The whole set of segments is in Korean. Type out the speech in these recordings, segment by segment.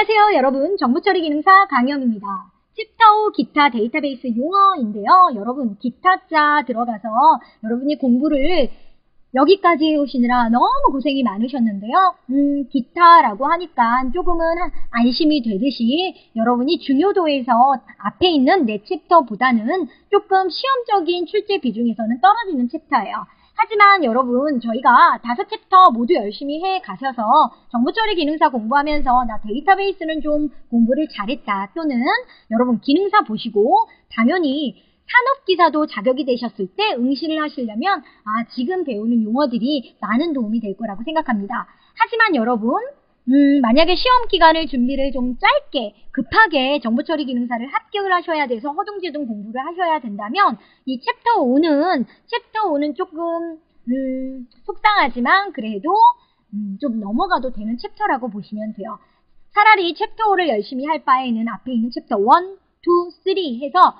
안녕하세요, 여러분. 정보처리 기능사 강영입니다. 챕터 기타 데이터베이스 용어인데요. 여러분, 기타자 들어가서 여러분이 공부를 여기까지 오시느라 너무 고생이 많으셨는데요. 음, 기타라고 하니까 조금은 안심이 되듯이 여러분이 중요도에서 앞에 있는 네 챕터보다는 조금 시험적인 출제 비중에서는 떨어지는 챕터예요. 하지만 여러분 저희가 다섯 챕터 모두 열심히 해 가셔서 정보처리 기능사 공부하면서 나 데이터베이스는 좀 공부를 잘했다 또는 여러분 기능사 보시고 당연히 산업기사도 자격이 되셨을 때 응시를 하시려면 아 지금 배우는 용어들이 많은 도움이 될 거라고 생각합니다. 하지만 여러분 음, 만약에 시험 기간을 준비를 좀 짧게 급하게 정보 처리 기능사를 합격을 하셔야 돼서 허둥지둥 공부를 하셔야 된다면 이 챕터 5는 챕터 5는 조금 음, 속상하지만 그래도 음, 좀 넘어가도 되는 챕터라고 보시면 돼요. 차라리 챕터 5를 열심히 할 바에는 앞에 있는 챕터 1, 2, 3 해서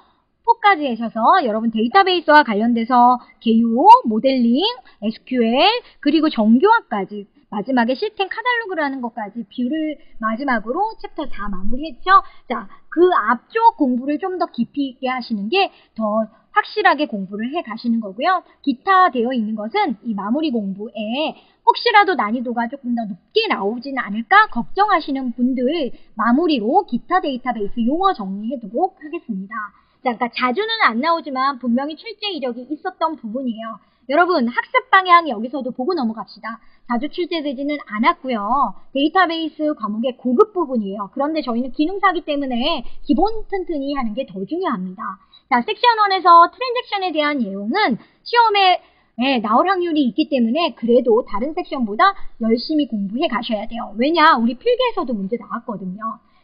4까지 하셔서 여러분 데이터베이스와 관련돼서 개요, 모델링, SQL, 그리고 정규화까지 마지막에 시스템 카탈로그라는 것까지 view를 마지막으로 챕터 4 마무리했죠. 자, 그 앞쪽 공부를 좀 더 깊이 있게 하시는 게 더 확실하게 공부를 해 가시는 거고요. 기타 되어 있는 것은 이 마무리 공부에 혹시라도 난이도가 조금 더 높게 나오지는 않을까 걱정하시는 분들 마무리로 기타 데이터베이스 용어 정리해두도록 하겠습니다. 자, 그러니까 자주는 안 나오지만 분명히 출제 이력이 있었던 부분이에요. 여러분 학습 방향 여기서도 보고 넘어갑시다. 자주 출제되지는 않았고요. 데이터베이스 과목의 고급 부분이에요. 그런데 저희는 기능사기 때문에 기본 튼튼히 하는 게 더 중요합니다. 자, 섹션 1에서 트랜잭션에 대한 내용은 시험에 네, 나올 확률이 있기 때문에 그래도 다른 섹션보다 열심히 공부해 가셔야 돼요. 왜냐? 우리 필기에서도 문제 나왔거든요.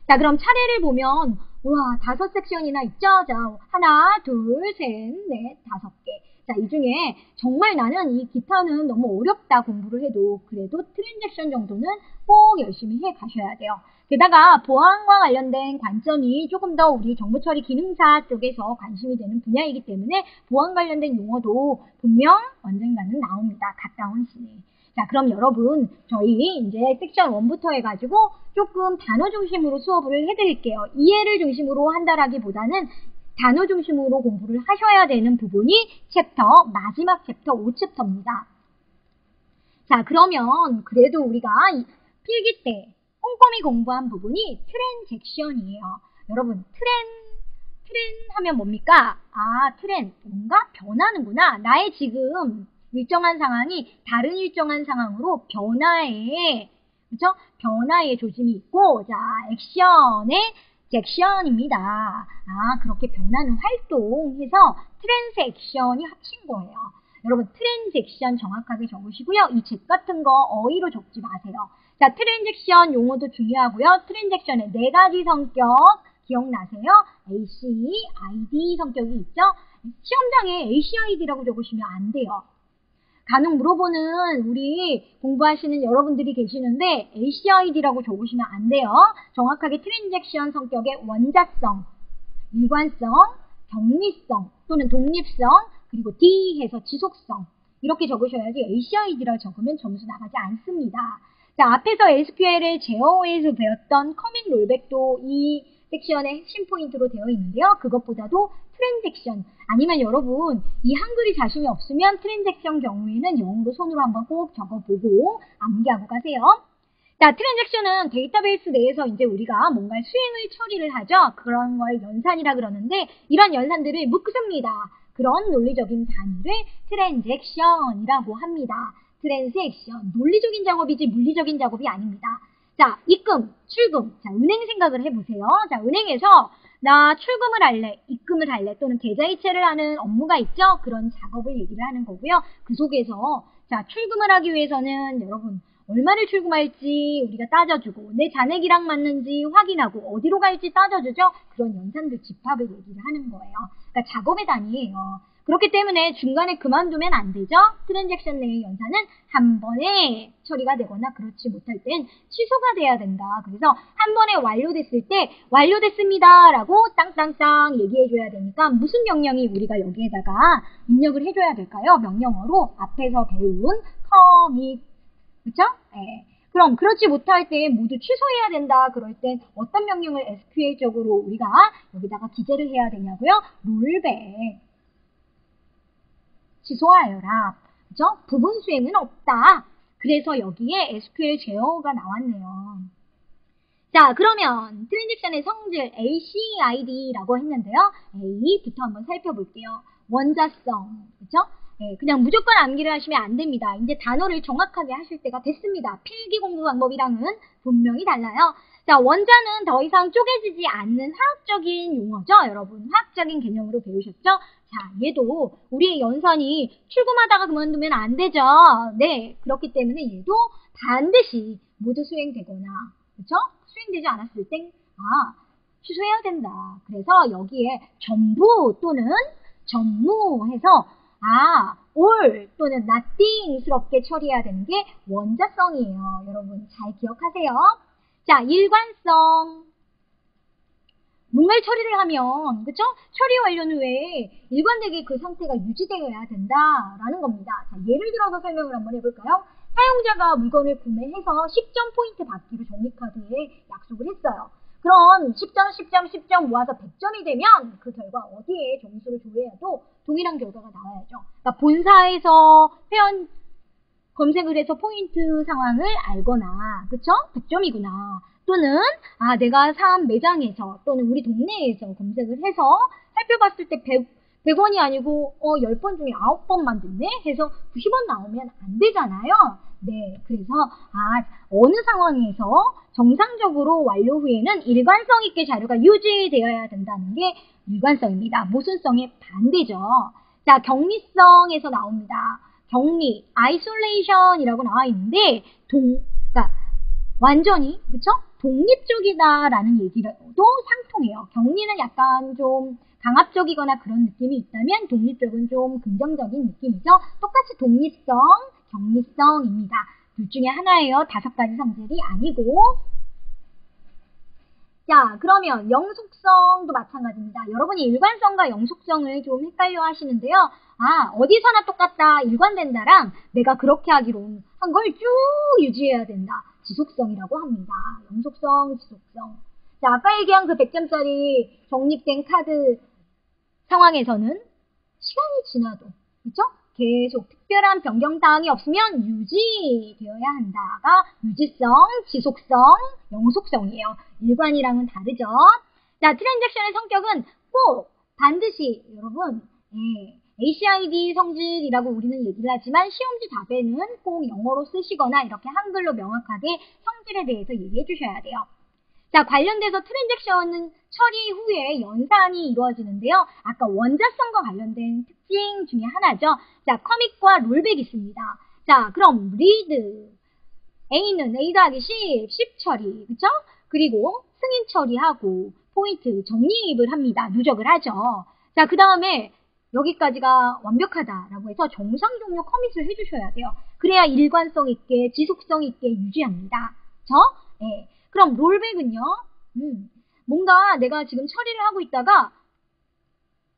자, 그럼 차례를 보면 와, 다섯 섹션이나 있죠? 자, 하나, 둘, 셋, 넷, 다섯 개. 자, 이 중에 정말 나는 이 기타는 너무 어렵다 공부를 해도 그래도 트랜잭션 정도는 꼭 열심히 해 가셔야 돼요. 게다가 보안과 관련된 관점이 조금 더 우리 정보처리 기능사 쪽에서 관심이 되는 분야이기 때문에 보안 관련된 용어도 분명 언젠가는 나옵니다. 가까운 시일 내. 자, 그럼 여러분, 저희 이제 섹션 1부터 해가지고 조금 단어 중심으로 수업을 해드릴게요. 이해를 중심으로 한다라기보다는 단어 중심으로 공부를 하셔야 되는 부분이 챕터, 마지막 챕터 5챕터입니다. 자, 그러면 그래도 우리가 필기 때 꼼꼼히 공부한 부분이 transaction이에요. 여러분, trans, trans 하면 뭡니까? 아, trans, 뭔가 변하는구나. 나의 지금 일정한 상황이 다른 일정한 상황으로 변화에 그죠? 변화의 조짐이 있고 자 action의 잭션입니다. 아 그렇게 변하는 활동해서 transaction이 합친 거예요. 여러분 트랜잭션 정확하게 적으시고요. 이 잭 같은 거 어이로 적지 마세요. 자 transaction 용어도 중요하고요. transaction의 네 가지 성격 기억나세요? ACID 성격이 있죠? 시험장에 ACID라고 적으시면 안 돼요. 간혹 물어보는 우리 공부하시는 여러분들이 계시는데 ACID라고 적으시면 안 돼요. 정확하게 transaction 성격의 원자성, 일관성, 격리성 또는 독립성 그리고 D 해서 지속성 이렇게 적으셔야지 ACID라고 적으면 점수 나가지 않습니다. 자 앞에서 SQL의 제어에서 배웠던 commit rollback도 이 섹션의 핵심 포인트로 되어 있는데요. 그것보다도 transaction 아니면 여러분 이 한글이 자신이 없으면 transaction 경우에는 영어로 손으로 한번 꼭 적어보고 암기하고 가세요. 자, transaction은 데이터베이스 내에서 이제 우리가 뭔가 수행을 처리를 하죠. 그런 걸 연산이라 그러는데 이런 연산들을 묶습니다. 그런 논리적인 단위를 transaction이라고 합니다. transaction, 논리적인 작업이지 물리적인 작업이 아닙니다. 자, 입금, 출금. 자, 은행 생각을 해보세요. 자, 은행에서 나 출금을 할래, 입금을 할래 또는 계좌이체를 하는 업무가 있죠. 그런 작업을 얘기를 하는 거고요. 그 속에서 자 출금을 하기 위해서는 여러분 얼마를 출금할지 우리가 따져주고 내 잔액이랑 맞는지 확인하고 어디로 갈지 따져주죠. 그런 연산들 집합을 얘기를 하는 거예요. 그러니까 작업의 단위예요. 그렇기 때문에 중간에 그만두면 안 되죠. 트랜잭션 내의 연산은 한 번에 처리가 되거나 그렇지 못할 땐 취소가 돼야 된다. 그래서 한 번에 완료됐을 때 완료됐습니다 라고 땅땅땅 얘기해 줘야 되니까 무슨 명령이 우리가 여기에다가 입력을 해줘야 될까요? 명령어로 앞에서 배운 커밋 그쵸? 네. 그럼 그렇지 못할 때 모두 취소해야 된다. 그럴 땐 어떤 명령을 SQL적으로 우리가 여기다가 기재를 해야 되냐고요? 롤백. 취소하여라. 그죠? 부분 수행은 없다. 그래서 여기에 SQL 제어가 나왔네요. 자, 그러면 트랜잭션의 성질 ACID라고 했는데요. A부터 한번 살펴볼게요. 원자성, 그죠? 네, 그냥 무조건 암기를 하시면 안 됩니다. 이제 단어를 정확하게 하실 때가 됐습니다. 필기 공부 방법이랑은 분명히 달라요. 자, 원자는 더 이상 쪼개지지 않는 화학적인 용어죠, 여러분. 화학적인 개념으로 배우셨죠? 자, 얘도 우리의 연산이 출금하다가 그만두면 안 되죠. 네, 그렇기 때문에 얘도 반드시 모두 수행되거나, 그렇죠? 수행되지 않았을 땐, 아, 취소해야 된다. 그래서 여기에 전부 또는 전무해서 아, all 또는 nothing스럽게 처리해야 되는 게 원자성이에요. 여러분 잘 기억하세요. 자, 일관성. 문말 처리를 하면, 그쵸? 처리 완료는 왜 일관되게 그 상태가 유지되어야 된다라는 겁니다. 자, 예를 들어서 설명을 한번 해볼까요? 사용자가 물건을 구매해서 10점 포인트 받기로 적립카드에 약속을 했어요. 그럼 10점, 10점, 10점 모아서 100점이 되면 그 결과 어디에 점수를 조회해도 동일한 결과가 나와야죠. 그러니까 본사에서 회원 검색을 해서 포인트 상황을 알거나, 그쵸? 100점이구나. 또는, 아, 내가 산 매장에서 또는 우리 동네에서 검색을 해서 살펴봤을 때 100, 100원이 아니고, 어, 10번 중에 9번 만든네? 해서 90원 나오면 안 되잖아요. 네, 그래서, 아, 어느 상황에서 정상적으로 완료 후에는 일관성 있게 자료가 유지되어야 된다는 게 일관성입니다. 모순성의 반대죠. 자, 격리성에서 나옵니다. 격리, isolation이라고 나와 있는데 동, 그러니까 완전히 그쵸? 독립적이다라는 얘기도 상통해요. 격리는 약간 좀 강압적이거나 그런 느낌이 있다면 독립적은 좀 긍정적인 느낌이죠. 똑같이 독립성, 격리성입니다. 둘 중에 하나예요. 다섯 가지 성질이 아니고 자, 그러면 영속성도 마찬가지입니다. 여러분이 일관성과 영속성을 좀 헷갈려 하시는데요. 아, 어디서나 똑같다, 일관된다랑 내가 그렇게 하기로 한 걸 쭉 유지해야 된다. 지속성이라고 합니다. 영속성, 지속성. 자, 아까 얘기한 그 100점짜리 적립된 카드 상황에서는 시간이 지나도, 그쵸? 계속 특별한 변경 사항이 없으면 유지되어야 한다가 유지성, 지속성, 영속성이에요. 일관이랑은 다르죠. 자, 트랜잭션의 성격은 꼭 반드시 여러분 예, ACID 성질이라고 우리는 얘기를 하지만 시험지 답에는 꼭 영어로 쓰시거나 이렇게 한글로 명확하게 성질에 대해서 얘기해 주셔야 돼요. 자, 관련돼서 트랜잭션은 처리 후에 연산이 이루어지는데요. 아까 원자성과 관련된 특징 중에 하나죠. 자, 커밋과 롤백이 있습니다. 자, 그럼 read. A는 A 더하기 10, 10 처리. 그쵸? 그리고 승인 처리하고 포인트 정리입을 합니다. 누적을 하죠. 자, 그 다음에 여기까지가 완벽하다라고 해서 정상 종료 commit을 해주셔야 돼요. 그래야 일관성 있게 지속성 있게 유지합니다. 그죠? 네. 그럼 rollback은요. 음, 뭔가 내가 지금 처리를 하고 있다가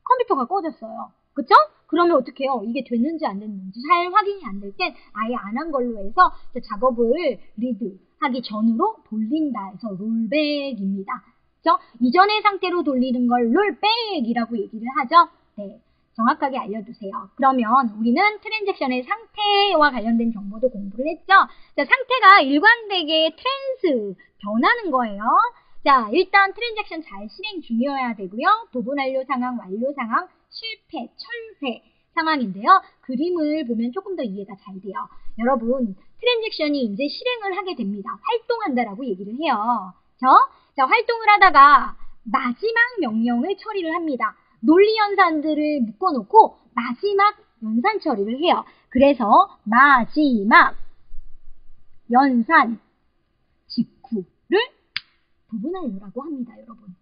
컴퓨터가 꺼졌어요. 그쵸? 그러면 어떻게 해요? 이게 됐는지 안 됐는지 잘 확인이 안 될 땐 아예 안 한 걸로 해서 작업을 read 하기 전으로 돌린다 해서 rollback입니다. 그죠? 이전의 상태로 돌리는 걸 rollback이라고 얘기를 하죠. 네. 정확하게 알려주세요. 그러면 우리는 transaction의 상태와 관련된 정보도 공부를 했죠. 자, 상태가 일관되게 trans, 변하는 거예요. 자, 일단 transaction 잘 실행 중이어야 되고요. 부분 완료 상황, 완료 상황, 실패, 철회 상황인데요. 그림을 보면 조금 더 이해가 잘 돼요. 여러분, transaction이 이제 실행을 하게 됩니다. 활동한다라고 얘기를 해요. 저, 자, 활동을 하다가 마지막 명령을 처리를 합니다. 논리 연산들을 묶어놓고 마지막 연산 처리를 해요. 그래서 마지막 연산 직후를 부분 완료라고 합니다, 여러분.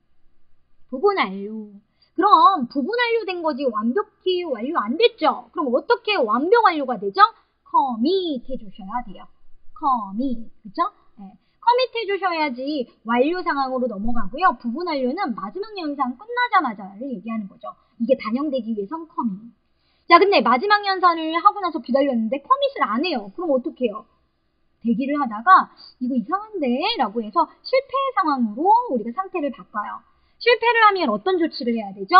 부분 완료. 그럼 부분 완료된 거지 완벽히 완료 안 됐죠? 그럼 어떻게 완벽 완료가 되죠? 커밋 해주셔야 돼요. 커밋, 그쵸? 네. 커밋 해주셔야지 완료 상황으로 넘어가고요. 부분 완료는 마지막 연산 끝나자마자를 얘기하는 거죠. 이게 반영되기 위해선 커밋. 자, 근데 마지막 연산을 하고 나서 기다렸는데 커밋을 안 해요. 그럼 어떻게 해요? 대기를 하다가 이거 이상한데? 라고 해서 실패 상황으로 우리가 상태를 바꿔요. 실패를 하면 어떤 조치를 해야 되죠?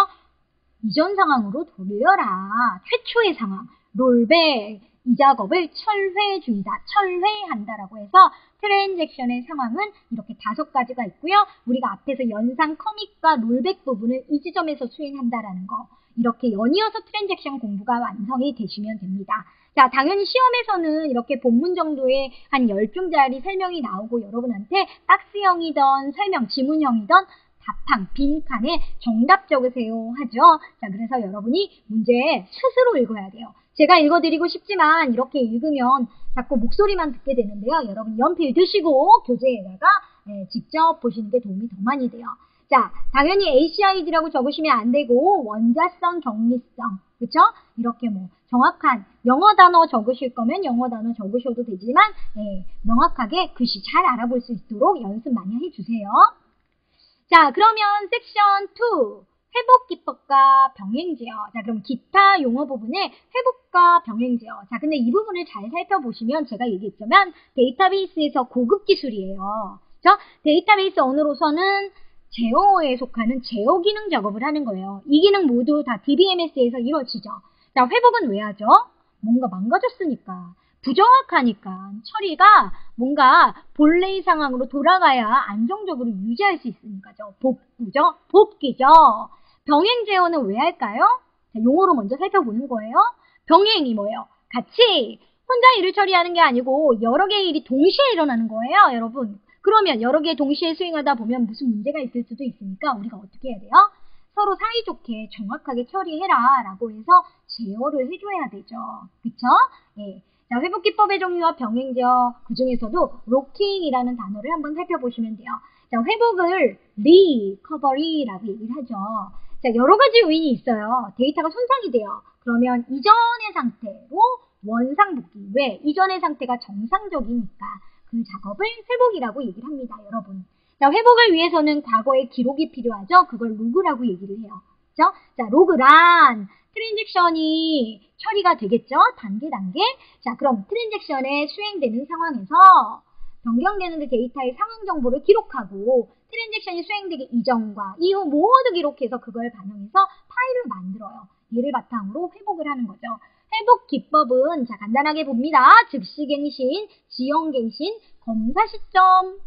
이전 상황으로 돌려라. 최초의 상황. Rollback. 이 작업을 철회 중이다. 철회한다라고 해서 transaction의 상황은 이렇게 다섯 가지가 있고요. 우리가 앞에서 연산 commit과 rollback 부분을 이 지점에서 수행한다라는 거. 이렇게 연이어서 transaction 공부가 완성이 되시면 됩니다. 자, 당연히 시험에서는 이렇게 본문 정도의 한 10줄짜리 설명이 나오고 여러분한테 박스형이던 설명, 지문형이던 답항, 빈칸에 정답 적으세요 하죠. 자, 그래서 여러분이 문제 스스로 읽어야 돼요. 제가 읽어드리고 싶지만 이렇게 읽으면 자꾸 목소리만 듣게 되는데요. 여러분 연필 드시고 교재에다가 네, 직접 보시는 게 도움이 더 많이 돼요. 자, 당연히 ACID라고 적으시면 안 되고 원자성, 격리성, 그쵸? 이렇게 뭐 정확한 영어 단어 적으실 거면 영어 단어 적으셔도 되지만 예, 명확하게 글씨 잘 알아볼 수 있도록 연습 많이 해주세요. 자, 그러면 섹션 2. 회복 기법과 병행 제어. 자, 그럼 기타 용어 부분에 회복과 병행 제어. 자, 근데 이 부분을 잘 살펴보시면 제가 얘기했지만 데이터베이스에서 고급 기술이에요. 그죠? 데이터베이스 언어로서는 제어에 속하는 제어 기능 작업을 하는 거예요. 이 기능 모두 다 DBMS에서 이루어지죠. 자, 회복은 왜 하죠? 뭔가 망가졌으니까. 부정확하니까 처리가 뭔가 본래의 상황으로 돌아가야 안정적으로 유지할 수 있으니까죠. 복구죠. 복귀죠. 병행 제어는 왜 할까요? 자, 용어로 먼저 살펴보는 거예요. 병행이 뭐예요? 같이 혼자 일을 처리하는 게 아니고 여러 개의 일이 동시에 일어나는 거예요, 여러분. 그러면 여러 개 동시에 수행하다 보면 무슨 문제가 있을 수도 있으니까 우리가 어떻게 해야 돼요? 서로 사이좋게 정확하게 처리해라 라고 해서 제어를 해줘야 되죠. 그쵸? 예. 자, 회복 기법의 종류와 병행제어 그 중에서도 로킹이라는 단어를 한번 살펴보시면 돼요. 자, 회복을 recovery라고 얘기를 하죠. 자, 여러 가지 요인이 있어요. 데이터가 손상이 돼요. 그러면 이전의 상태로 원상복귀. 왜? 이전의 상태가 정상적이니까 그 작업을 회복이라고 얘기를 합니다, 여러분. 자, 회복을 위해서는 과거의 기록이 필요하죠. 그걸 로그라고 얘기를 해요. 그죠? 자, 로그란 transaction이 처리가 되겠죠? 단계 단계. 자, 그럼 transaction에 수행되는 상황에서 변경되는 그 데이터의 상황 정보를 기록하고 transaction이 수행되기 이전과 이후 모두 기록해서 그걸 반영해서 파일을 만들어요. 이를 바탕으로 회복을 하는 거죠. 회복 기법은 자 간단하게 봅니다. 즉시갱신, 지연갱신, 검사 시점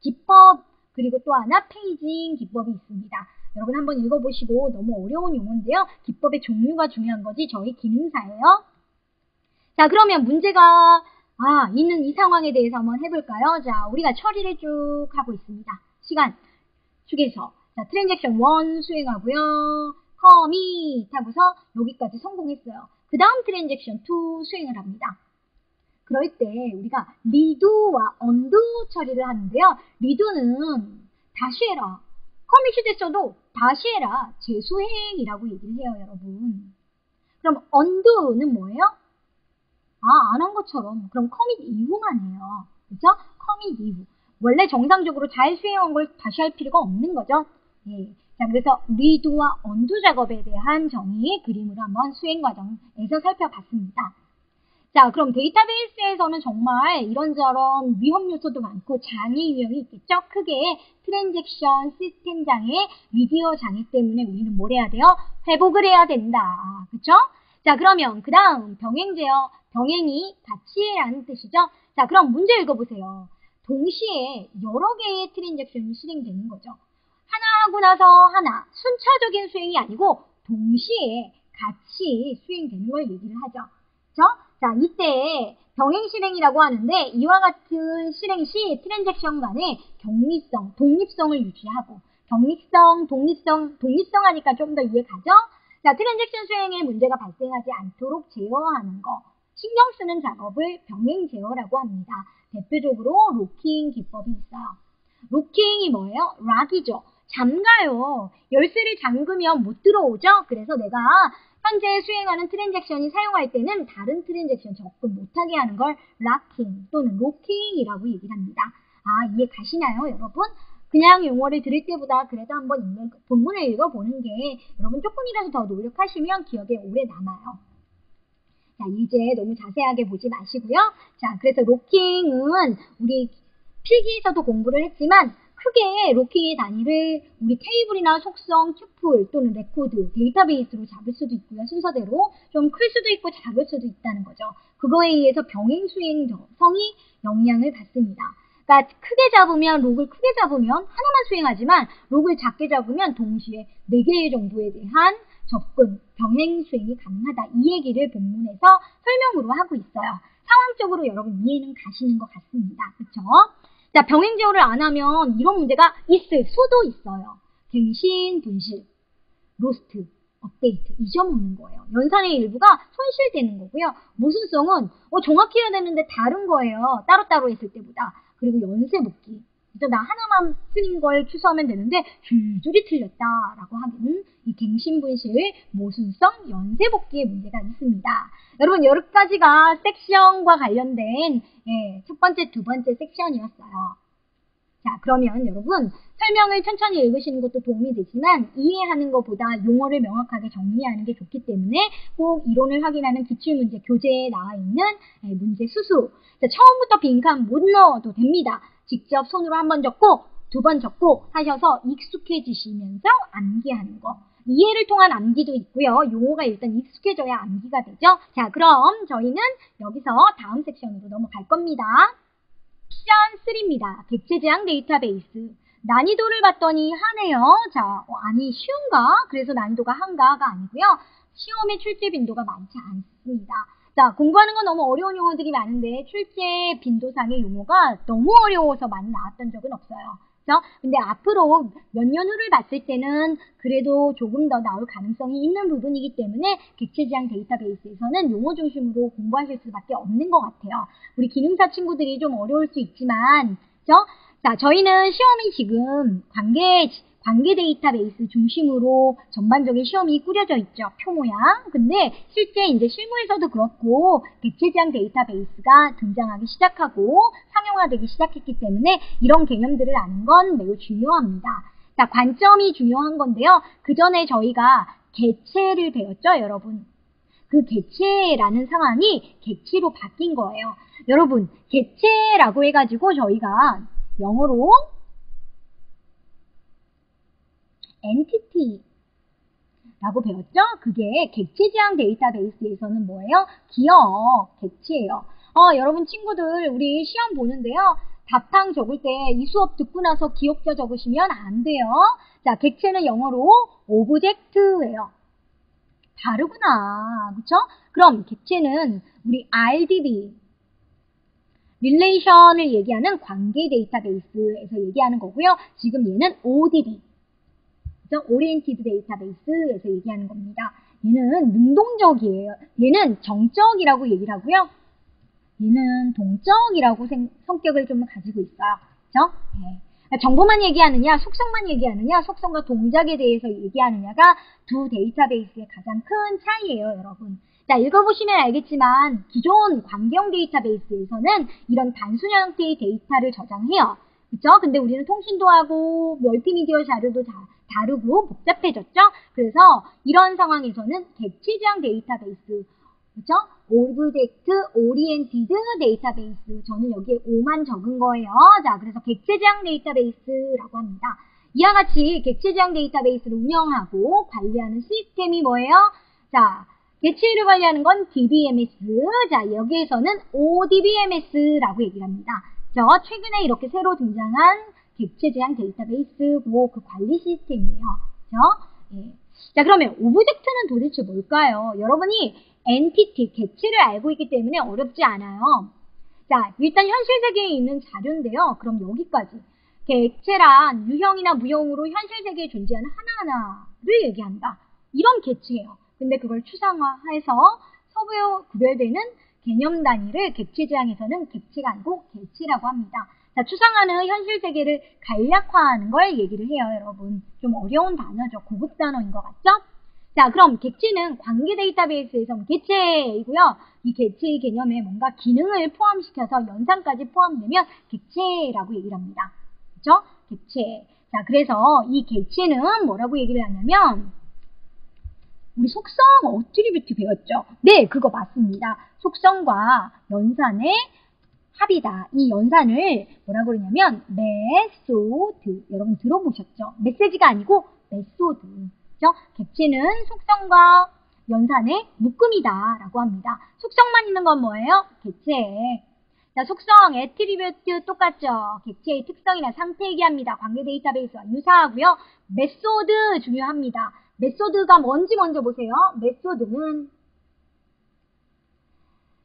기법 그리고 또 하나 paging 기법이 있습니다. 여러분 한번 읽어보시고 너무 어려운 용어인데요. 기법의 종류가 중요한 거지 저희 기능사예요. 자 그러면 문제가 아 있는 이 상황에 대해서 한번 해볼까요? 자 우리가 처리를 쭉 하고 있습니다. 시간 휴게서 자 transaction 1 수행하고요. commit 하고서 여기까지 성공했어요. 그 다음 transaction 2 수행을 합니다. 그럴 때 우리가 redo와 undo 처리를 하는데요. redo는 다시 해라. commit이 됐어도 다시 해라. 재수행이라고 얘기를 해요, 여러분. 그럼 언도는 뭐예요? 아, 안 한 것처럼. 그럼 커밋 이후만 해요. 그죠? 커밋 이후. 원래 정상적으로 잘 수행한 걸 다시 할 필요가 없는 거죠. 예. 자, 그래서 리도와 언도 작업에 대한 정의 그림으로 한번 수행 과정에서 살펴봤습니다. 자, 그럼 데이터베이스에서는 정말 이런저런 위험 요소도 많고 장애 유형이 있겠죠? 크게 트랜잭션 시스템 장애, 미디어 장애 때문에 우리는 뭘 해야 돼요? 회복을 해야 된다. 그쵸? 자, 그러면 그 다음 병행 제어, 병행이 같이 라는 뜻이죠? 자, 그럼 문제 읽어보세요. 동시에 여러 개의 transaction이 실행되는 거죠. 하나 하고 나서 하나, 순차적인 수행이 아니고 동시에 같이 수행되는 걸 얘기를 하죠. 그쵸? 자, 이때 병행 실행이라고 하는데 이와 같은 실행 시 transaction 간의 격리성, 독립성을 유지하고 격리성, 독립성, 독립성 하니까 좀 더 이해 가죠? 자, transaction 수행에 문제가 발생하지 않도록 제어하는 거, 신경 쓰는 작업을 병행 제어라고 합니다. 대표적으로 locking 기법이 있어요. Locking이 뭐예요? Lock이죠. 잠가요. 열쇠를 잠그면 못 들어오죠? 그래서 내가 현재 수행하는 transaction이 사용할 때는 다른 transaction 접근 못하게 하는 걸 locking 또는 locking이라고 얘기를 합니다. 아, 이해 가시나요, 여러분? 그냥 용어를 들을 때보다 그래도 한번 읽는, 본문을 읽어보는 게 여러분 조금이라도 더 노력하시면 기억에 오래 남아요. 자, 이제 너무 자세하게 보지 마시고요. 자, 그래서 locking은 우리 필기에서도 공부를 했지만 크게 locking의 단위를 우리 테이블이나 속성, tuple 또는 레코드, 데이터베이스로 잡을 수도 있고요. 순서대로 좀 클 수도 있고 작을 수도 있다는 거죠. 그거에 의해서 병행 수행 성이 영향을 받습니다. 그러니까 크게 잡으면 록을 크게 잡으면 하나만 수행하지만 록을 작게 잡으면 동시에 4개 정도에 대한 접근, 병행 수행이 가능하다. 이 얘기를 본문에서 설명으로 하고 있어요. 상황적으로 여러분 이해는 가시는 것 같습니다. 그렇죠? 자, 병행 제어를 안 하면 이런 문제가 있을 수도 있어요. 갱신, 분실, 로스트, 업데이트 잊어먹는 거예요. 연산의 일부가 손실되는 거고요. 모순성은 어, 정확히 해야 되는데 다른 거예요. 따로따로 했을 때보다. 그리고 연쇄 복귀. 그래서 나 하나만 틀린 걸 취소하면 되는데 줄줄이 틀렸다라고 하는 이 갱신 분실, 모순성, 연쇄복귀의 문제가 있습니다. 여러분 여러 가지가 섹션과 관련된 예, 첫 번째, 두 번째 섹션이었어요. 자 그러면 여러분 설명을 천천히 읽으시는 것도 도움이 되지만 이해하는 것보다 용어를 명확하게 정리하는 게 좋기 때문에 꼭 이론을 확인하는 기출문제 교재에 나와 있는 예, 문제 수수 자, 처음부터 빈칸 못 넣어도 됩니다. 직접 손으로 한 번 적고 두 번 적고 하셔서 익숙해지시면서 암기하는 거. 이해를 통한 암기도 있고요. 용어가 일단 익숙해져야 암기가 되죠. 자, 그럼 저희는 여기서 다음 섹션으로 넘어갈 겁니다. 섹션 3입니다. 객체 제한 데이터베이스. 난이도를 봤더니 하네요. 자, 어, 아니 쉬운가? 그래서 난이도가 한가가 아니고요. 시험의 출제 빈도가 많지 않습니다. 자, 공부하는 건 너무 어려운 용어들이 많은데 출제 빈도상의 용어가 너무 어려워서 많이 나왔던 적은 없어요. 그죠? 근데 앞으로 몇 년 후를 봤을 때는 그래도 조금 더 나올 가능성이 있는 부분이기 때문에 객체지향 데이터베이스에서는 용어 중심으로 공부하실 수밖에 없는 것 같아요. 우리 기능사 친구들이 좀 어려울 수 있지만, 그죠? 자, 저희는 시험이 지금 관계 관계 데이터베이스 중심으로 전반적인 시험이 꾸려져 있죠. 표 모양. 근데 실제 이제 실무에서도 그렇고 객체지향 데이터베이스가 등장하기 시작하고 상용화되기 시작했기 때문에 이런 개념들을 아는 건 매우 중요합니다. 자, 관점이 중요한 건데요. 그 전에 저희가 개체를 배웠죠, 여러분. 그 개체라는 상황이 객체로 바뀐 거예요. 여러분, 개체라고 해가지고 저희가 영어로 entity 라고 배웠죠? 그게 객체 지향 데이터베이스에서는 뭐예요? 기억, 객체예요. 어, 여러분 친구들 우리 시험 보는데요. 답탕 적을 때 이 수업 듣고 나서 기억자 적으시면 안 돼요. 자, 객체는 영어로 Object예요. 다르구나. 그쵸? 그럼 객체는 우리 RDB, relation을 얘기하는 관계 데이터베이스에서 얘기하는 거고요. 지금 얘는 ODB, oriented 데이터베이스에서 얘기하는 겁니다. 얘는 능동적이에요. 얘는 정적이라고 얘기를 하고요. 얘는 동적이라고 생, 성격을 좀 가지고 있어요. 그죠? 네. 정보만 얘기하느냐, 속성만 얘기하느냐, 속성과 동작에 대해서 얘기하느냐가 두 데이터베이스의 가장 큰 차이예요, 여러분. 자, 읽어보시면 알겠지만 기존 관계형 데이터베이스에서는 이런 단순 형태의 데이터를 저장해요. 그죠? 근데 우리는 통신도 하고 멀티미디어 자료도 다 다르고 복잡해졌죠? 그래서 이런 상황에서는 객체지향 데이터베이스, 그죠? Object oriented 데이터베이스. 저는 여기에 O만 적은 거예요. 자, 그래서 객체지향 데이터베이스라고 합니다. 이와 같이 객체지향 데이터베이스를 운영하고 관리하는 시스템이 뭐예요? 자, 객체를 관리하는 건 DBMS. 자, 여기에서는 ODBMS라고 얘기를 합니다. 저 최근에 이렇게 새로 등장한 객체지향 데이터베이스고 그 관리 시스템이에요. 그죠? 예. 자, 그러면 object는 도대체 뭘까요? 여러분이 엔티티, 객체를 알고 있기 때문에 어렵지 않아요. 자, 일단 현실 세계에 있는 자료인데요. 그럼 여기까지. 객체란 유형이나 무형으로 현실 세계에 존재하는 하나하나를 얘기한다. 이런 객체예요. 근데 그걸 추상화해서 서부 구별되는 개념 단위를 객체 지향에서는 객체가 아니고 객체라고 합니다. 자, 추상화는 현실 세계를 간략화하는 걸 얘기를 해요, 여러분. 좀 어려운 단어죠. 고급 단어인 것 같죠? 자, 그럼 객체는 관계 데이터베이스에서 개체이고요. 이 개체의 개념에 뭔가 기능을 포함시켜서 연산까지 포함되면 객체라고 얘기를 합니다. 그죠? 객체. 자, 그래서 이 객체는 뭐라고 얘기를 하냐면 우리 속성 attribute 배웠죠? 네, 그거 맞습니다. 속성과 연산의 합이다. 이 연산을 뭐라고 그러냐면 method. 여러분 들어보셨죠? 메시지가 아니고 method. 그죠? 객체는 속성과 연산의 묶음이다 라고 합니다. 속성만 있는 건 뭐예요? 개체. 자, 속성, attribute 똑같죠? 객체의 특성이나 상태 얘기합니다. 관계 데이터베이스와 유사하고요. method 중요합니다. method가 뭔지 먼저 보세요. method는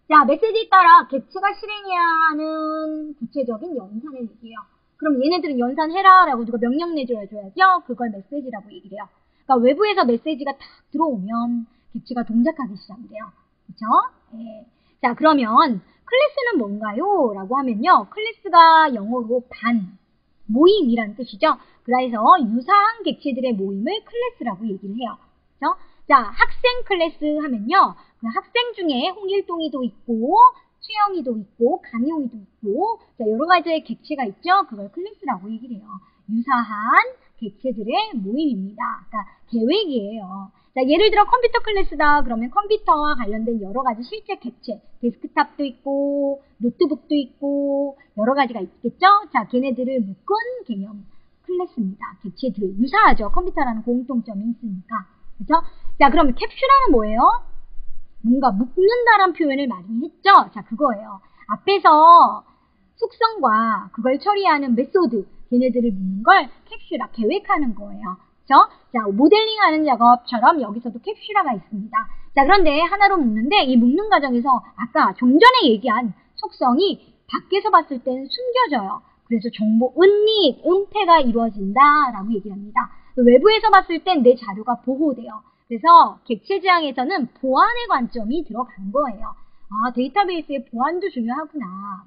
자, 메시지에 따라 객체가 실행해야 하는 구체적인 연산을 얘기해요. 그럼 얘네들은 연산해라 라고 누가 명령 내줘야죠. 그걸 메시지라고 얘기를 해요. 그러니까 외부에서 메시지가 탁 들어오면 객체가 동작하기 시작돼요. 그쵸? 예. 자, 그러면 클래스는 뭔가요? 라고 하면요. 클래스가 영어로 반, 모임이란 뜻이죠. 그래서 유사한 객체들의 모임을 클래스라고 얘기를 해요. 그죠? 자, 학생 클래스 하면요. 그 학생 중에 홍일동이도 있고, 최영이도 있고, 강용이도 있고, 자, 여러 가지의 객체가 있죠. 그걸 클래스라고 얘기를 해요. 유사한 객체들의 모임입니다. 그러니까 개념이에요. 자, 예를 들어 컴퓨터 클래스다 그러면 컴퓨터와 관련된 여러 가지 실제 객체, 데스크탑도 있고 노트북도 있고 여러 가지가 있겠죠? 자, 걔네들을 묶은 개념 클래스입니다. 객체들 유사하죠. 컴퓨터라는 공통점이 있으니까. 그렇죠? 자, 그럼 캡슐화는 뭐예요? 뭔가 묶는다란 표현을 많이 했죠? 자, 그거예요. 앞에서 속성과 그걸 처리하는 method, 걔네들을 묶는 걸 캡슐화, 계획하는 거예요. 그렇죠? 자, 모델링하는 작업처럼 여기서도 캡슐화가 있습니다. 자, 그런데 하나로 묶는데 이 묶는 과정에서 아까 좀 전에 얘기한 속성이 밖에서 봤을 땐 숨겨져요. 그래서 정보 은닉, 은폐가 이루어진다라고 얘기를 합니다. 외부에서 봤을 땐 내 자료가 보호돼요. 그래서 객체 지향에서는 보안의 관점이 들어간 거예요. 아, 데이터베이스의 보안도 중요하구나.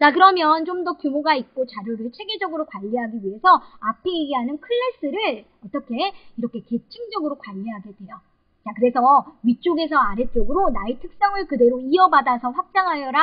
자, 그러면 좀 더 규모가 있고 자료를 체계적으로 관리하기 위해서 앞에 얘기하는 클래스를 어떻게 이렇게 계층적으로 관리하게 돼요. 자, 그래서 위쪽에서 아래쪽으로 나의 특성을 그대로 이어받아서 확장하여라.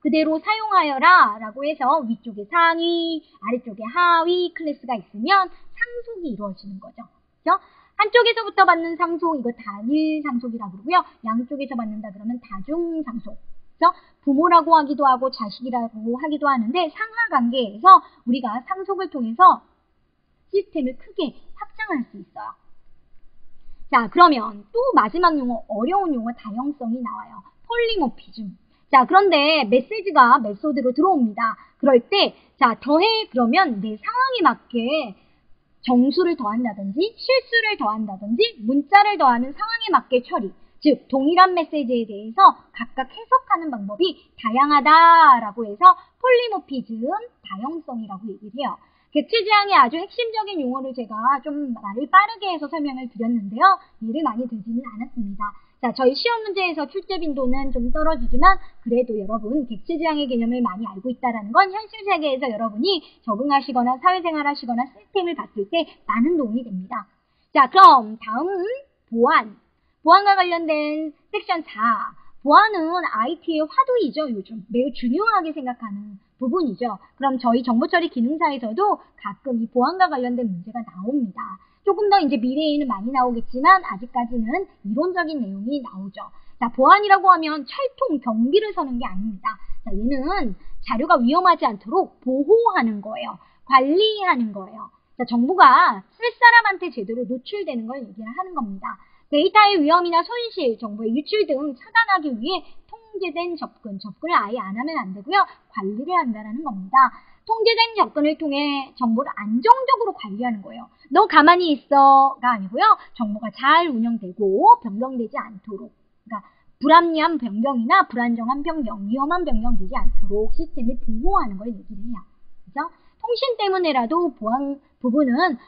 그대로 사용하여라 라고 해서 위쪽에 상위, 아래쪽에 하위 클래스가 있으면 상속이 이루어지는 거죠. 그죠? 한쪽에서부터 받는 상속, 이거 단일 상속이라고 그러고요. 양쪽에서 받는다 그러면 다중 상속. 그죠? 부모라고 하기도 하고 자식이라고 하기도 하는데 상하 관계에서 우리가 상속을 통해서 시스템을 크게 확장할 수 있어요. 자, 그러면 또 마지막 용어, 어려운 용어 다형성이 나와요. 폴리모피즘. 자, 그런데 메시지가 메소드로 들어옵니다. 그럴 때, 자, 더해 그러면 내 상황에 맞게 정수를 더한다든지 실수를 더한다든지 문자를 더하는 상황에 맞게 처리. 즉, 동일한 메시지에 대해서 각각 해석하는 방법이 다양하다라고 해서 폴리모피즘, 다형성이라고 얘기를 해요. 객체 지향의 아주 핵심적인 용어를 제가 좀 말을 빠르게 해서 설명을 드렸는데요. 이해를 많이 들지는 않았습니다. 자, 저희 시험 문제에서 출제 빈도는 좀 떨어지지만 그래도 여러분 객체 지향의 개념을 많이 알고 있다는 건 현실 세계에서 여러분이 적응하시거나 사회생활 하시거나 시스템을 봤을 때 많은 도움이 됩니다. 자, 그럼 다음은 보안. 보안과 관련된 섹션 4. 보안은 IT의 화두이죠, 요즘. 매우 중요하게 생각하는 부분이죠. 그럼 저희 정보처리 기능사에서도 가끔 이 보안과 관련된 문제가 나옵니다. 조금 더 이제 미래에는 많이 나오겠지만 아직까지는 이론적인 내용이 나오죠. 자, 보안이라고 하면 철통, 경비를 서는 게 아닙니다. 자, 얘는 자료가 위험하지 않도록 보호하는 거예요. 관리하는 거예요. 자, 정보가 쓸 사람한테 제대로 노출되는 걸 얘기를 하는 겁니다. 데이터의 위험이나 손실, 정보의 유출 등 차단하기 위해 통제된 접근, 접근을 아예 안 하면 안 되고요. 관리를 한다는 겁니다. 통제된 접근을 통해 정보를 안정적으로 관리하는 거예요. 너 가만히 있어가 아니고요. 정보가 잘 운영되고 변경되지 않도록. 그러니까 불합리한 변경이나 불안정한 변경, 위험한 변경되지 않도록 시스템을 보호하는 걸 얘기를 해요. 그죠? 통신 때문에라도 보안 부분은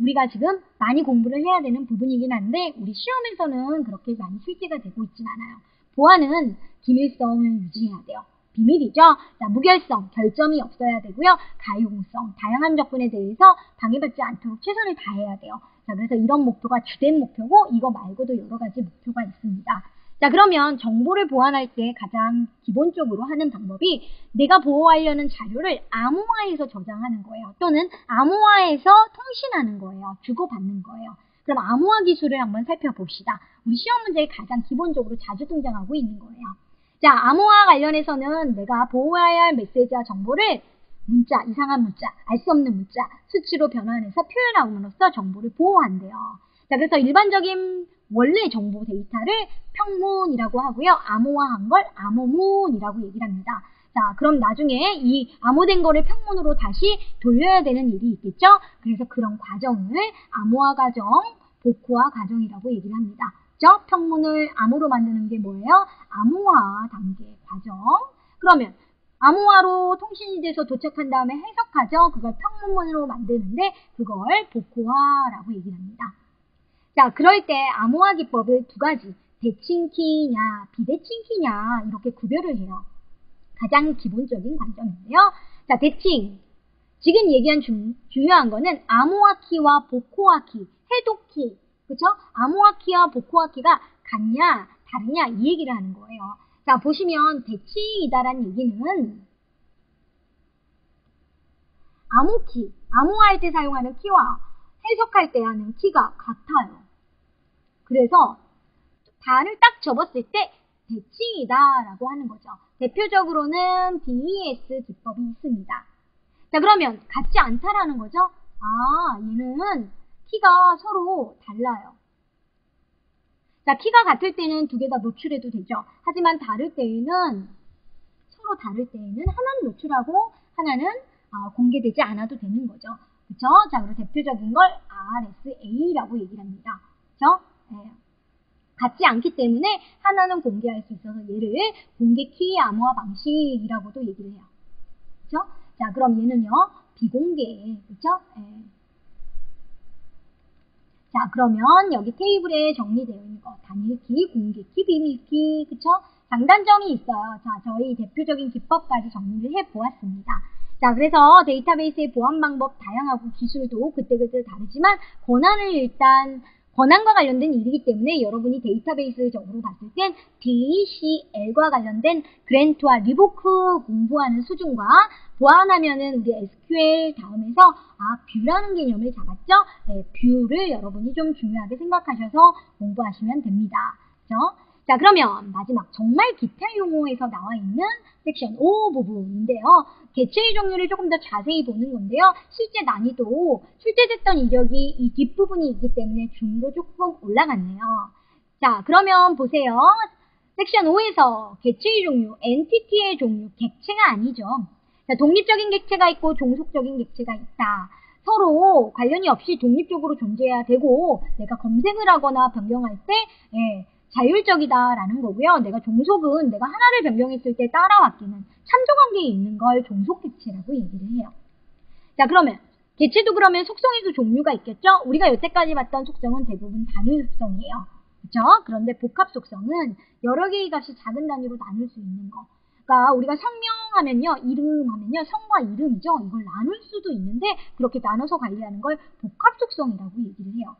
우리가 지금 많이 공부를 해야 되는 부분이긴 한데 우리 시험에서는 그렇게 많이 실제가 되고 있진 않아요. 보안은 기밀성을 유지해야 돼요. 비밀이죠. 자, 무결성, 결점이 없어야 되고요. 가용성, 다양한 접근에 대해서 방해받지 않도록 최선을 다해야 돼요. 자, 그래서 이런 목표가 주된 목표고 이거 말고도 여러 가지 목표가 있습니다. 자, 그러면 정보를 보완할 때 가장 기본적으로 하는 방법이 내가 보호하려는 자료를 암호화해서 저장하는 거예요. 또는 암호화해서 통신하는 거예요. 주고받는 거예요. 그럼 암호화 기술을 한번 살펴봅시다. 우리 시험 문제에 가장 기본적으로 자주 등장하고 있는 거예요. 자, 암호화 관련해서는 내가 보호해야 할 메시지와 정보를 문자, 이상한 문자, 알 수 없는 문자, 수치로 변환해서 표현함으로써 정보를 보호한대요. 자, 그래서 일반적인 원래 정보 데이터를 평문이라고 하고요. 암호화한 걸 암호문이라고 얘기를 합니다. 자, 그럼 나중에 이 암호된 거를 평문으로 다시 돌려야 되는 일이 있겠죠? 그래서 그런 과정을 암호화 과정, 복호화 과정이라고 얘기를 합니다. 그죠? 평문을 암호로 만드는 게 뭐예요? 암호화 단계 과정. 그러면 암호화로 통신이 돼서 도착한 다음에 해석하죠. 그걸 평문으로 만드는데 그걸 복호화라고 얘기를 합니다. 자, 그럴 때 암호화 기법을 두 가지, 대칭키냐, 비대칭키냐 이렇게 구별을 해요. 가장 기본적인 관점인데요. 자, 대칭. 지금 얘기한 중, 중요한 거는 암호화 키와 복호화 키, 해독 키, 그쵸? 암호화 키와 복호화 키가 같냐, 다르냐 이 얘기를 하는 거예요. 자, 보시면 대칭이다라는 얘기는 암호키, 암호화할 때 사용하는 키와 해석할 때 하는 키가 같아요. 그래서 단을 딱 접었을 때 대칭이다라고 하는 거죠. 대표적으로는 DES 기법이 있습니다. 자, 그러면 같지 않다라는 거죠. 아, 얘는 키가 서로 달라요. 자, 키가 같을 때는 두 개 다 노출해도 되죠. 하지만 다를 때에는 서로 다를 때에는 하나는 노출하고 하나는 어, 공개되지 않아도 되는 거죠. 그쵸? 자, 그리고 대표적인 걸 RSA라고 얘기를 합니다. 그쵸? 네. 같지 않기 때문에 하나는 공개할 수 있어서 얘를 공개 키 암호화 방식이라고도 얘기를 해요. 그쵸? 자, 그럼 얘는요, 비공개. 그쵸? 네. 자, 그러면 여기 테이블에 정리되어 있는 거, 단일키, 공개키, 비밀키, 그쵸? 장단점이 있어요. 자, 저희 대표적인 기법까지 정리를 해 보았습니다. 자, 그래서 데이터베이스의 보안 방법 다양하고 기술도 그때그때 다르지만 권한을 일단 권한과 관련된 일이기 때문에 여러분이 데이터베이스적으로 봤을 땐 DCL과 관련된 GRANT와 REVOKE 공부하는 수준과 보완하면은 우리 SQL 다음에서 아 view라는 개념을 잡았죠? 네, view를 여러분이 좀 중요하게 생각하셔서 공부하시면 됩니다. 그죠? 자 그러면 마지막 정말 기타 용어에서 나와 있는 섹션 5 부분인데요. 개체의 종류를 조금 더 자세히 보는 건데요. 실제 난이도 출제됐던 이력이 이 뒷부분이 있기 때문에 중으로 조금 올라갔네요. 자 그러면 보세요. 섹션 5에서 개체의 종류, 엔티티의 종류, 객체가 아니죠. 자, 독립적인 객체가 있고 종속적인 객체가 있다. 서로 관련이 없이 독립적으로 존재해야 되고 내가 검색을 하거나 변경할 때 예, 자율적이다라는 거고요. 내가 종속은 내가 하나를 변경했을 때 따라왔기는 참조관계에 있는 걸 종속객체라고 얘기를 해요. 자 그러면 개체도 그러면 속성에도 종류가 있겠죠? 우리가 여태까지 봤던 속성은 대부분 단일 속성이에요. 그렇죠? 그런데 복합 속성은 여러 개의 값이 작은 단위로 나눌 수 있는 거. 그러니까 우리가 성명하면요, 이름 하면요, 성과 이름이죠. 이걸 나눌 수도 있는데 그렇게 나눠서 관리하는 걸 복합 속성이라고 얘기를 해요.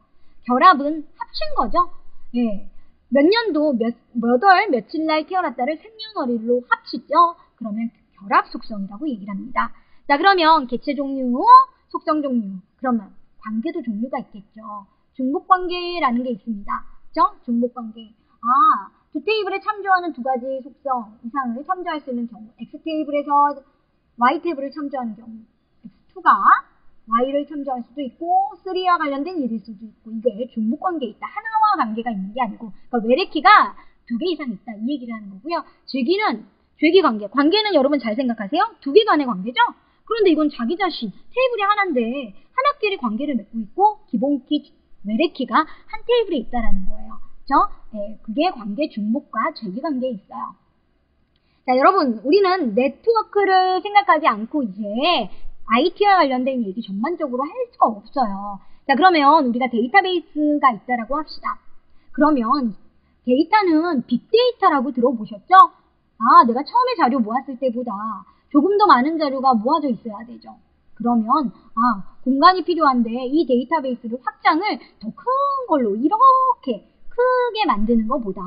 결합은 합친 거죠. 예. 몇 년도 몇, 몇 월, 며칠 날 태어났다를 생년월일로 합치죠. 그러면 결합 속성이라고 얘기를 합니다. 자, 그러면 개체 종류, 속성 종류. 그러면 관계도 종류가 있겠죠. 중복 관계라는 게 있습니다. 그죠? 중복 관계. 아, 두 테이블에 참조하는 두 가지 속성 이상을 참조할 수 있는 경우. X 테이블에서 Y 테이블을 참조하는 경우. X2가 Y를 참조할 수도 있고 3와 관련된 일일 수도 있고 이게 중복 관계에 있다. 하나와 관계가 있는 게 아니고 그러니까 외래키가 두 개 이상 있다. 이 얘기를 하는 거고요. 죄기는 죄기 관계. 관계는 여러분 잘 생각하세요. 두 개 간의 관계죠? 그런데 이건 자기 자신 테이블이 하나인데 하나끼리 관계를 맺고 있고 기본키 외래키가 한 테이블에 있다라는 거예요. 그죠? 네, 그게 관계 중복과 재귀 관계에 있어요. 자, 여러분, 우리는 네트워크를 생각하지 않고 이제 IT와 관련된 얘기 전반적으로 할 수가 없어요. 자, 그러면 우리가 데이터베이스가 있다라고 합시다. 그러면 데이터는 빅데이터라고 들어보셨죠? 아, 내가 처음에 자료 모았을 때보다 조금 더 많은 자료가 모아져 있어야 되죠. 그러면 아, 공간이 필요한데 이 데이터베이스를 확장을 더 큰 걸로 이렇게 크게 만드는 것보다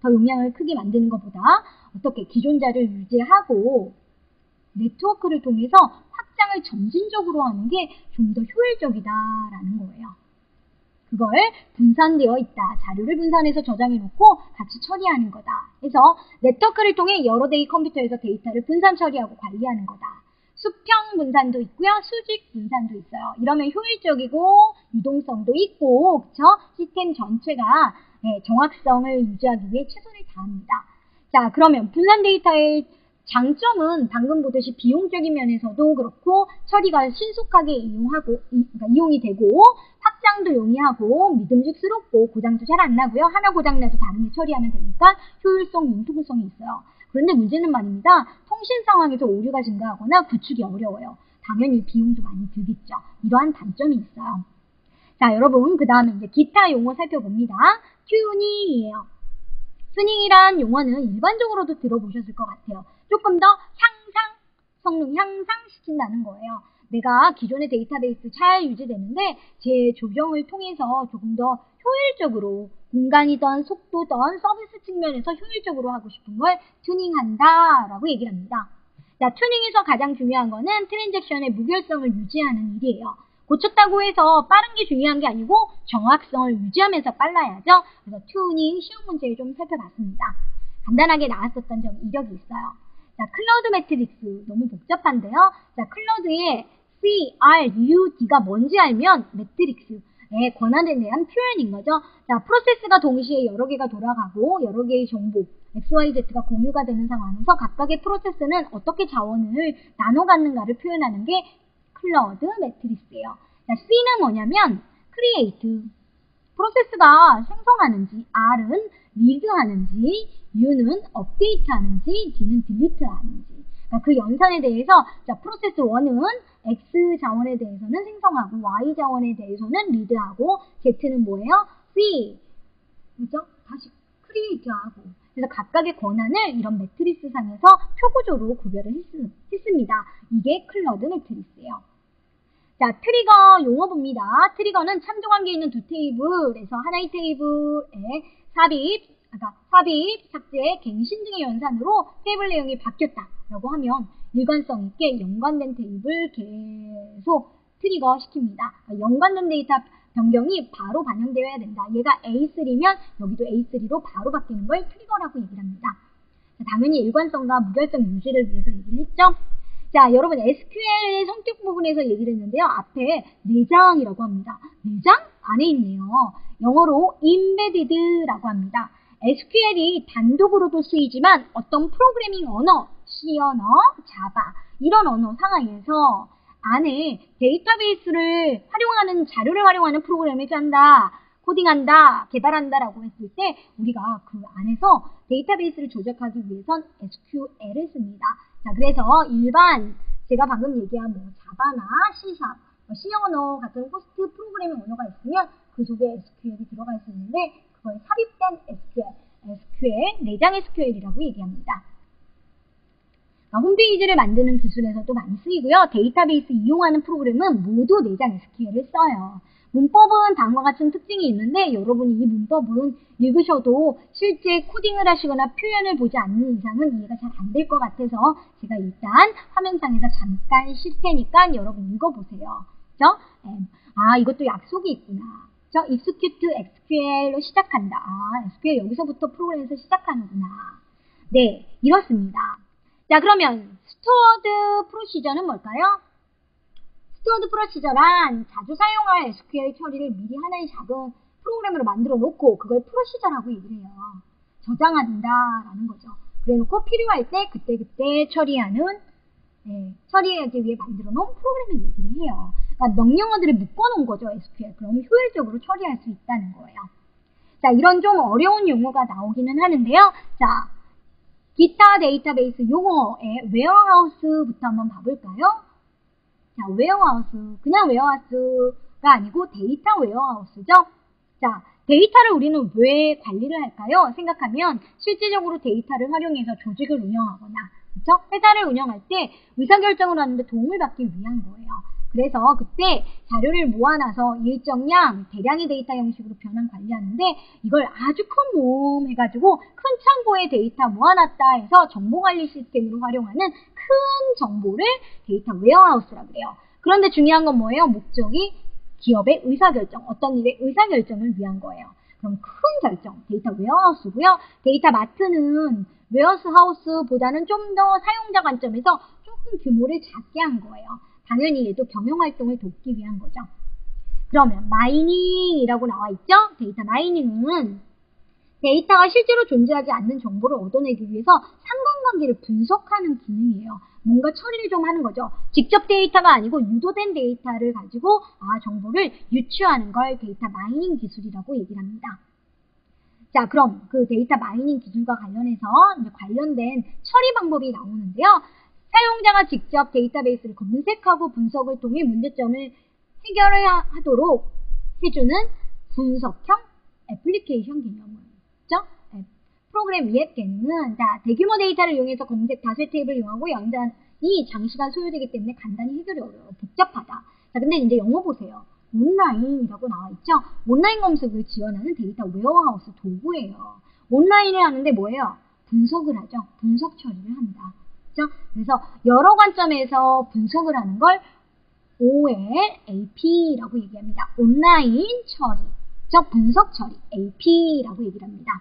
더 용량을 크게 만드는 것보다 어떻게 기존 자료를 유지하고 네트워크를 통해서 확장 확장을 점진적으로 하는 게 좀 더 효율적이다라는 거예요. 그걸 분산되어 있다. 자료를 분산해서 저장해 놓고 같이 처리하는 거다. 그래서 네트워크를 통해 여러 대의 컴퓨터에서 데이터를 분산 처리하고 관리하는 거다. 수평 분산도 있고요. 수직 분산도 있어요. 이러면 효율적이고 유동성도 있고 그쵸? 시스템 전체가 네, 정확성을 유지하기 위해 최선을 다합니다. 자 그러면 분산 데이터의 장점은 방금 보듯이 비용적인 면에서도 그렇고 처리가 신속하게 이용하고 그러니까 이용이 되고 확장도 용이하고 믿음직스럽고 고장도 잘 안 나고요. 하나 고장나도 다른 게 처리하면 되니까 효율성, 융통성이 있어요. 그런데 문제는 말입니다. 통신 상황에서 오류가 증가하거나 구축이 어려워요. 당연히 비용도 많이 들겠죠. 이러한 단점이 있어요. 자, 여러분, 그 다음에 이제 기타 용어 살펴봅니다. 튜닝이에요. 튜닝이란 용어는 일반적으로도 들어보셨을 것 같아요. 조금 더 향상, 성능 향상시킨다는 거예요. 내가 기존의 데이터베이스 잘 유지되는데 재조정을 통해서 조금 더 효율적으로 공간이던 속도던 서비스 측면에서 효율적으로 하고 싶은 걸 튜닝한다 라고 얘기를 합니다. 자, 튜닝에서 가장 중요한 거는 트랜잭션의 무결성을 유지하는 일이에요. 고쳤다고 해서 빠른 게 중요한 게 아니고 정확성을 유지하면서 빨라야죠. 그래서 튜닝 쉬운 문제를 좀 살펴봤습니다. 간단하게 나왔었던 점 이력이 있어요. 자, CRUD matrix 너무 복잡한데요. 자, CRUD의 C, R, U, D가 뭔지 알면 matrix의 권한에 대한 표현인 거죠. 자, 프로세스가 동시에 여러 개가 돌아가고 여러 개의 정보 XYZ가 공유가 되는 상황에서 각각의 프로세스는 어떻게 자원을 나눠 갖는가를 표현하는 게 CRUD matrix예요. 자, C는 뭐냐면 create 프로세스가 생성하는지 R은 read하는지 U는 update하는지 D는 delete하는지 그러니까 그 연산에 대해서 자 프로세스 1은 X 자원에 대해서는 생성하고 Y 자원에 대해서는 read하고 Z는 뭐예요? C 그죠? 다시 create하고 그래서 각각의 권한을 이런 매트리스 상에서 표구조로 구별을 했, 습니다 이게 CRUD matrix예요. 자, trigger 용어봅니다. trigger는 참조관계에 있는 두 테이블에서 하나의 테이블에 삽입, 그러니까 삽입, 삭제, 갱신 등의 연산으로 테이블 내용이 바뀌었다라고 하면 일관성 있게 연관된 테이블 계속 trigger 시킵니다. 그러니까 연관된 데이터 변경이 바로 반영되어야 된다. 얘가 A3면 여기도 A3로 바로 바뀌는 걸 trigger라고 얘기를 합니다. 자, 당연히 일관성과 무결성 유지를 위해서 얘기를 했죠. 자, 여러분 SQL의 성격 부분에서 얘기를 했는데요. 앞에 내장이라고 합니다. 내장 안에 있네요. 영어로 embedded라고 합니다. SQL이 단독으로도 쓰이지만 어떤 프로그래밍 언어, C 언어, 자바 이런 언어 상황에서 안에 데이터베이스를 활용하는 자료를 활용하는 프로그램을 짠다. 코딩한다, 개발한다라고 했을 때 우리가 그 안에서 데이터베이스를 조작하기 위해선 SQL을 씁니다. 자, 그래서 일반 제가 방금 얘기한 뭐 자바나 C샵, 뭐 C 언어 같은 호스트 프로그래밍 언어가 있으면 그 속에 SQL이 들어갈 수 있는데 그걸 삽입된 SQL, SQL, 내장 SQL이라고 얘기합니다. 홈페이지를 만드는 기술에서도 많이 쓰이고요. 데이터베이스 이용하는 프로그램은 모두 내장 SQL을 써요. 문법은 다음과 같은 특징이 있는데 여러분이 이 문법은 읽으셔도 실제 코딩을 하시거나 표현을 보지 않는 이상은 이해가 잘 안 될 것 같아서 제가 일단 화면상에서 잠깐 쉴 테니까 여러분 읽어보세요. 그죠? 네. 아 이것도 약속이 있구나. 저 execute SQL로 시작한다. 아, SQL 여기서부터 프로그램에서 시작하는구나. 네, 이렇습니다. 자, 그러면 stored procedure는 뭘까요? stored procedure란 자주 사용할 SQL 처리를 미리 하나의 작은 프로그램으로 만들어 놓고 그걸 procedure라고 얘기를 해요. 저장한다라는 거죠. 그래 놓고 필요할 때 그때그때 처리하는 네, 처리하기 위해 만들어 놓은 프로그램을 얘기를 해요. 그러니까 명령어들을 묶어놓은 거죠, SQL. 그럼 효율적으로 처리할 수 있다는 거예요. 자, 이런 좀 어려운 용어가 나오기는 하는데요. 자, 기타 데이터베이스 용어의 warehouse부터 한번 봐볼까요? 자, warehouse. 그냥 warehouse가 아니고 data warehouse죠. 자, 데이터를 우리는 왜 관리를 할까요? 생각하면 실질적으로 데이터를 활용해서 조직을 운영하거나 그렇죠? 회사를 운영할 때 의사결정을 하는데 도움을 받기 위한 거예요. 그래서 그때 자료를 모아놔서 일정량, 대량의 데이터 형식으로 변환 관리하는데 이걸 아주 큰 모음 해가지고 큰 창고에 데이터 모아놨다 해서 정보관리 시스템으로 활용하는 큰 정보를 data warehouse라 그래요. 그런데 중요한 건 뭐예요? 목적이 기업의 의사결정, 어떤 일의 의사결정을 위한 거예요. 그럼 큰 결정, data warehouse고요. data mart는 warehouse보다는 좀 더 사용자 관점에서 조금 규모를 작게 한 거예요. 당연히 얘도 경영 활동을 돕기 위한 거죠. 그러면 mining이라고 나와 있죠? data mining은 데이터가 실제로 존재하지 않는 정보를 얻어내기 위해서 상관관계를 분석하는 기능이에요. 뭔가 처리를 좀 하는 거죠. 직접 데이터가 아니고 유도된 데이터를 가지고 아 정보를 유추하는 걸 data mining 기술이라고 얘기를 합니다. 자, 그럼 그 data mining 기술과 관련해서 관련된 처리 방법이 나오는데요. 사용자가 직접 데이터베이스를 검색하고 분석을 통해 문제점을 해결해야 하도록 해주는 분석형 애플리케이션 개념이죠. 네. 프로그램 이앱 개념은 자, 대규모 데이터를 이용해서 검색 다수의 테이블을 이용하고 연산이 장시간 소요되기 때문에 간단히 해결이 어려워 복잡하다. 자, 근데 이제 영어 보세요. 온라인이라고 나와 있죠. 온라인 검색을 지원하는 data warehouse 도구예요. 온라인을 하는데 뭐예요? 분석을 하죠. 분석 처리를 한다. 그렇죠? 그래서 여러 관점에서 분석을 하는 걸 OLAP라고 얘기합니다. 온라인 처리, 즉 분석 처리, AP라고 얘기를 합니다.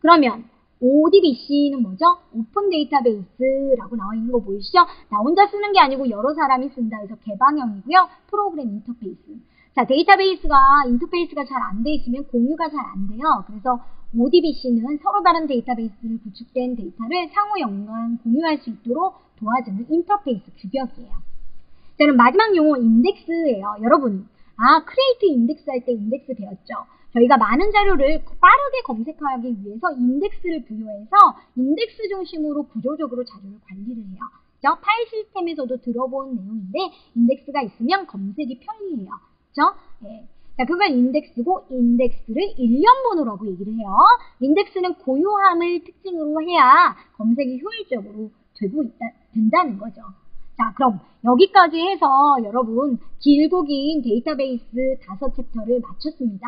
그러면 ODBC는 뭐죠? open database라고 나와 있는 거 보이시죠? 나 혼자 쓰는 게 아니고 여러 사람이 쓴다 해서 개방형이고요. 프로그램 인터페이스. 자, 데이터베이스가 인터페이스가 잘 안 돼 있으면 공유가 잘 안 돼요. 그래서 ODBC는 서로 다른 데이터베이스를 구축된 데이터를 상호 연관 공유할 수 있도록 도와주는 인터페이스 규격이에요. 자, 그럼 마지막 용어 인덱스예요. 여러분, 아, create index 할 때 인덱스 배웠죠? 저희가 많은 자료를 빠르게 검색하기 위해서 인덱스를 부여해서 인덱스 중심으로 구조적으로 자료를 관리를 해요. 파일 시스템에서도 들어본 내용인데 인덱스가 있으면 검색이 편리해요. 그죠? 네. 자, 그걸 인덱스고 인덱스를 일련번호라고 얘기를 해요. 인덱스는 고유함을 특징으로 해야 검색이 효율적으로 되고 있다, 된다는 거죠. 자, 그럼 여기까지 해서 여러분 길고 긴 데이터베이스 다섯 챕터를 마쳤습니다.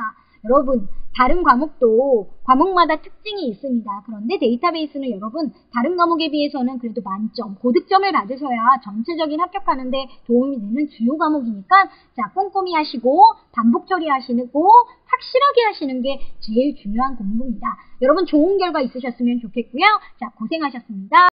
여러분 다른 과목도 과목마다 특징이 있습니다. 그런데 데이터베이스는 여러분 다른 과목에 비해서는 그래도 만점, 고득점을 받으셔야 전체적인 합격하는 데 도움이 되는 주요 과목이니까 자 꼼꼼히 하시고 반복 처리하시고 확실하게 하시는 게 제일 중요한 공부입니다. 여러분 좋은 결과 있으셨으면 좋겠고요. 자 고생하셨습니다.